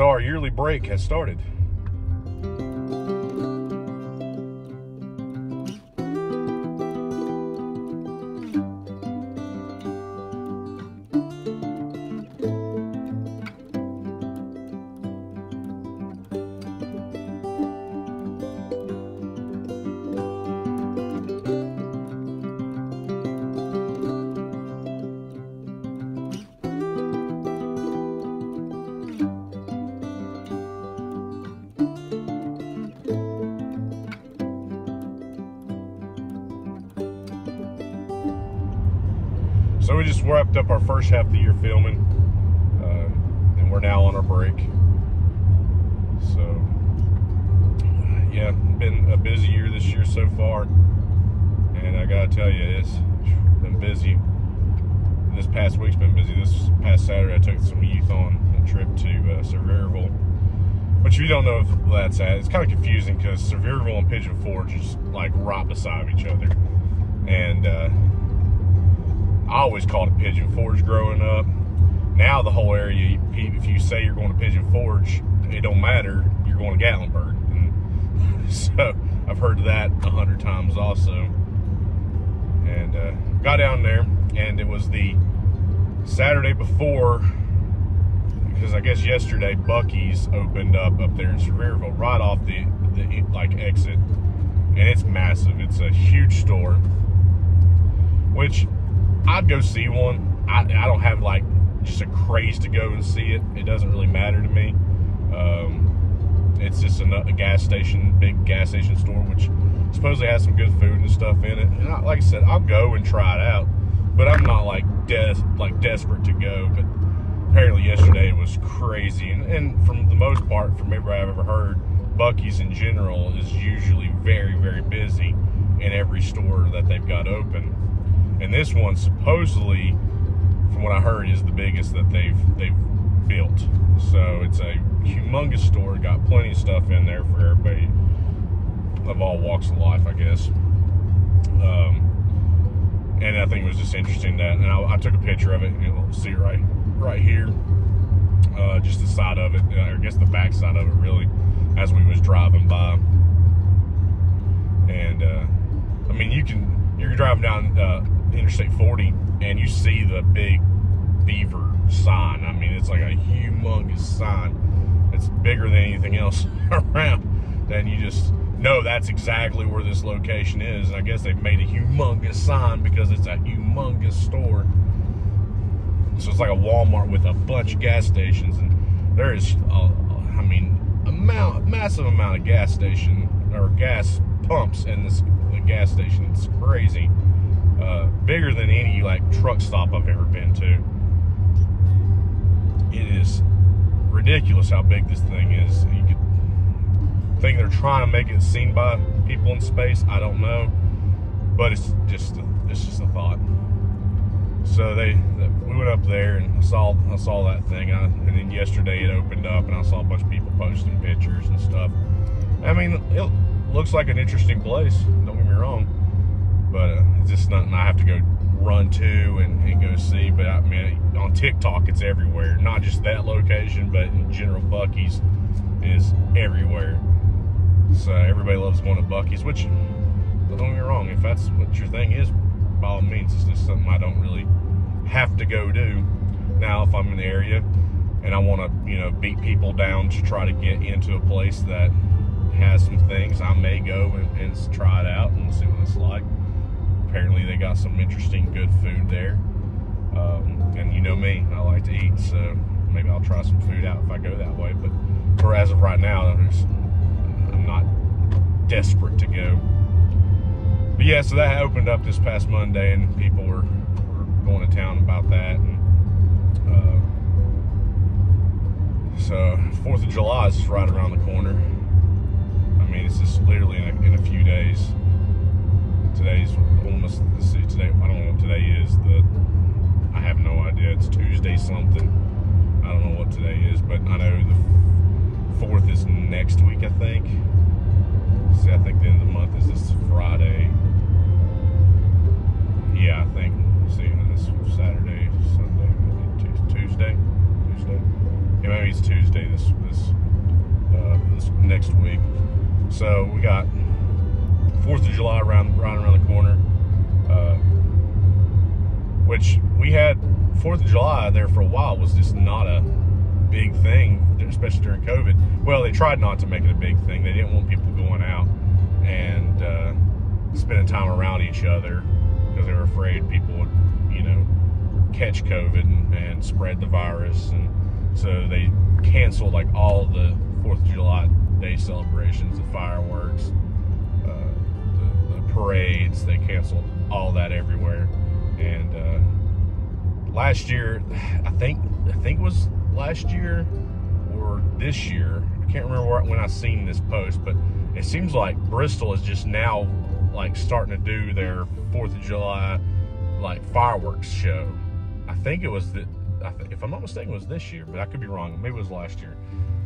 So our yearly break has started. We just wrapped up our first half of the year filming, uh, and we're now on our break. So, yeah, been a busy year this year so far, and I gotta tell you, it's been busy. This past week's been busy. This past Saturday, I took some youth on a trip to uh, Sevierville. But if you don't know if that's at, it's kind of confusing because Sevierville and Pigeon Forge is like right beside each other, and. Uh, I always called it Pigeon Forge growing up. Now the whole area, if you say you're going to Pigeon Forge, it don't matter. You're going to Gatlinburg. And so I've heard that a hundred times also. And uh, got down there, and it was the Saturday before, because I guess yesterday Buc-ee's opened up up there in Sevierville, right off the the like exit, and it's massive. It's a huge store, which I'd go see one. I, I don't have like just a craze to go and see it. It doesn't really matter to me. Um, it's just a, a, gas station, big gas station store, which supposedly has some good food and stuff in it. And I, like I said, I'll go and try it out, but I'm not like des- like desperate to go. But apparently yesterday was crazy, and, and from the most part, from everybody I've ever heard, Buc-ee's in general is usually very very busy in every store that they've got open and this one supposedly, from what I heard, is the biggest that they've they've built. So it's a humongous store. Got plenty of stuff in there for everybody of all walks of life, I guess. Um, and I think it was just interesting that, and I, I took a picture of it. You'll see it right right here, uh, just the side of it. I guess the back side of it, really, as we was driving by. And uh, I mean, you can you're driving down. Uh, Interstate 40 and you see the big beaver sign. I mean, it's like a humongous sign. It's bigger than anything else around. Then you just know that's exactly where this location is. And I guess they've made a humongous sign because it's a humongous store. So it's like a Walmart with a bunch of gas stations. And there is, a, I mean, amount, massive amount of gas station or gas pumps in this gas station. It's crazy uh, bigger than any like truck stop I've ever been to. It is ridiculous how big this thing is. You could think they're trying to make it seen by people in space. I don't know, but it's just a, it's just a thought. So they we went up there and I saw I saw that thing, I, and then yesterday it opened up and I saw a bunch of people posting pictures and stuff. I mean, it looks like an interesting place. Don't get me wrong but uh, it's just nothing I have to go run to and, and, go see. But I mean, on TikTok, it's everywhere. Not just that location, but in general, Buc-ee's is everywhere. So everybody loves going to Buc-ee's, which don't get me wrong, if that's what your thing is, by all means, it's just something I don't really have to go do. Now, if I'm in the area and I want to, you know, beat people down to try to get into a place that has some things, I may go and, and try it out and see what it's like apparently they got some interesting, good food there. Um, and you know me, I like to eat, so maybe I'll try some food out if I go that way. But for as of right now, I'm not desperate to go. But yeah, so that opened up this past Monday, and people were, were going to town about that. And, uh, so Fourth of July is right around the corner. I mean, it's just literally in a, in a few days today's see today. I don't know what today is. The I have no idea. It's Tuesday something. I don't know what today is, but I know the fourth is next week. I think. See, I think the end of the month is this Friday. Yeah, I think. See, this Saturday, Sunday, Tuesday, Tuesday. Yeah, maybe it's Tuesday. This uh, this next week. So we got Fourth of July around right around the corner, uh, which we had Fourth of July there for a while was just not a big thing, especially during COVID. Well, they tried not to make it a big thing. They didn't want people going out and uh, spending time around each other because they were afraid people would, you know, catch COVID and, and spread the virus. And so they canceled like all the Fourth of July Day celebrations, the fireworks, uh, the, the, parades. They canceled all that everywhere. And uh, last year, I think I think it was last year or this year. I can't remember when I seen this post, but it seems like Bristol is just now like starting to do their Fourth of July like fireworks show. I think it was that if I'm not mistaken, it was this year, but I could be wrong. Maybe it was last year,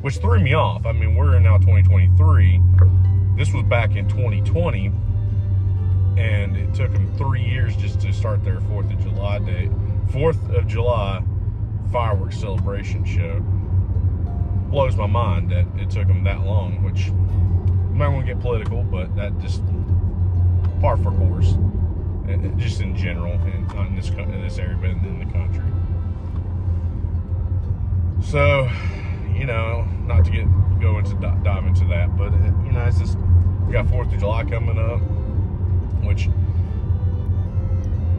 which threw me off. I mean, we're in now 2023. This was back in 2020, and it took them three years just to start their Fourth of July day, Fourth of July fireworks celebration show. Blows my mind that it took them that long. Which I'm not going to get political, but that just par for course, eh, eh, just in general, not in this in this area, but in the country. So, you know, not to get go into dive into that, but eh, you know, it's just we got Fourth of July coming up, which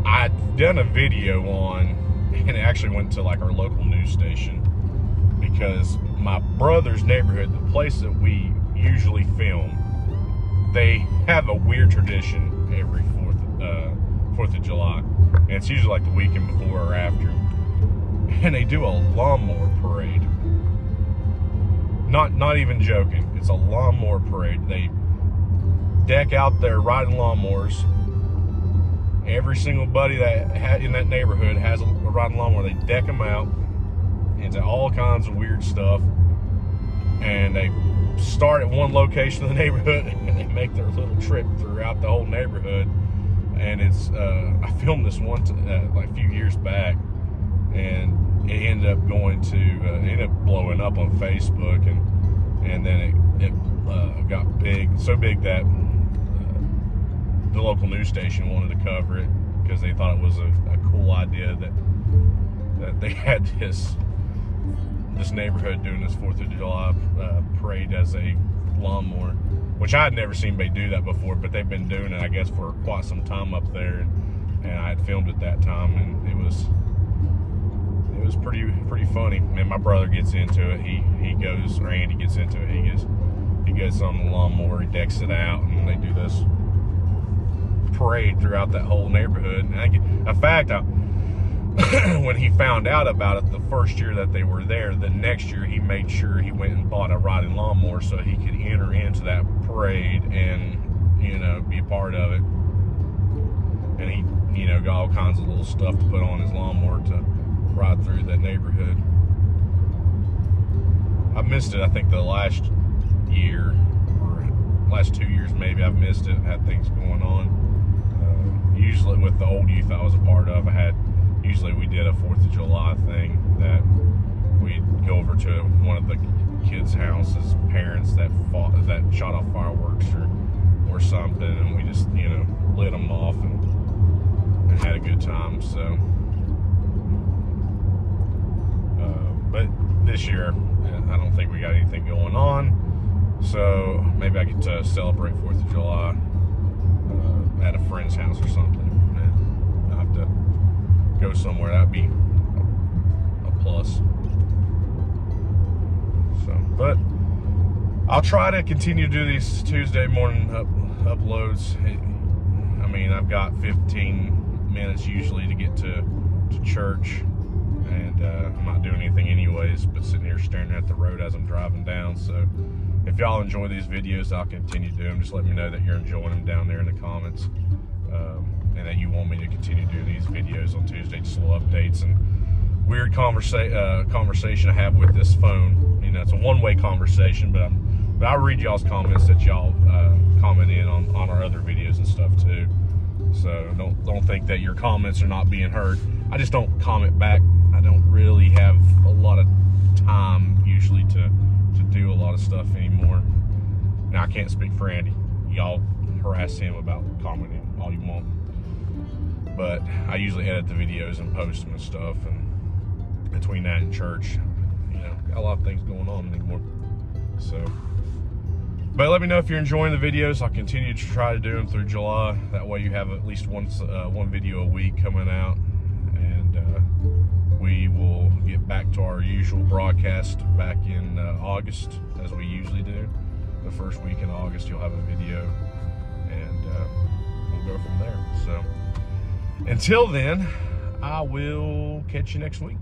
I'd done a video on, and it actually went to like our local news station because my brother's neighborhood, the place that we usually film, they have a weird tradition every Fourth uh, Fourth of July, and it's usually like the weekend before or after and they do a lawnmower parade. Not not even joking. It's a lawnmower parade. They deck out their riding lawnmowers. Every single buddy that had in that neighborhood has a riding lawnmower. They deck them out into all kinds of weird stuff, and they start at one location in the neighborhood and they make their little trip throughout the whole neighborhood. And it's uh, I filmed this one uh, like a few years back, and it ended up going to uh, ended up blowing up on Facebook and and then it, it uh, got big so big that the local news station wanted to cover it because they thought it was a, a, cool idea that that they had this this neighborhood doing this Fourth of July uh, parade as a lawnmower, which I had never seen anybody do that before, but they've been doing it I guess for quite some time up there, and, and I had filmed it that time, and it was it was pretty pretty funny. And my brother gets into it. He he goes, or Andy gets into it. He gets he gets on the lawnmower, he decks it out, and they do this parade throughout that whole neighborhood. And I in fact, I, when he found out about it the first year that they were there, the next year he made sure he went and bought a riding lawnmower so he could enter into that parade and you know be a part of it. And he you know got all kinds of little stuff to put on his lawnmower to ride through that neighborhood. I missed it. I think the last year or last two years maybe I've missed it. Had things going on. Uh, usually with the old youth I was a part of, I had usually we did a Fourth of July thing that we'd go over to one of the kids' houses, parents that fought that shot off fireworks or or something, and we just you know lit them off and, and had a good time. So. But this year, I don't think we got anything going on. So maybe I get to celebrate 4th of July uh, at a friend's house or something. And I have to go somewhere. That'd be a plus. So, but I'll try to continue to do these Tuesday morning up, uploads. I mean, I've got 15 minutes usually to get to, to church and uh, I'm not doing anything anyways, but sitting here staring at the road as I'm driving down. So if y'all enjoy these videos, I'll continue to do them. Just let me know that you're enjoying them down there in the comments, um, and that you want me to continue to do these videos on Tuesday, just little updates and weird conversa- uh, conversation I have with this phone. You know, it's a one-way conversation, but I'm but I read y'all's comments that y'all uh, comment in on, on our other videos and stuff too. So don't don't think that your comments are not being heard. I just don't comment back don't really have a lot of time usually to to do a lot of stuff anymore. Now I can't speak for Andy. Y'all harass him about commenting all you want. But I usually edit the videos and post them and stuff. And between that and church, you know, got a lot of things going on anymore. So, but let me know if you're enjoying the videos. I'll continue to try to do them through July. That way you have at least once uh, one video a week coming out. And uh, we will get back to our usual broadcast back in uh, August, as we usually do. The first week in August, you'll have a video. And uh, we'll go from there. So until then, I will catch you next week.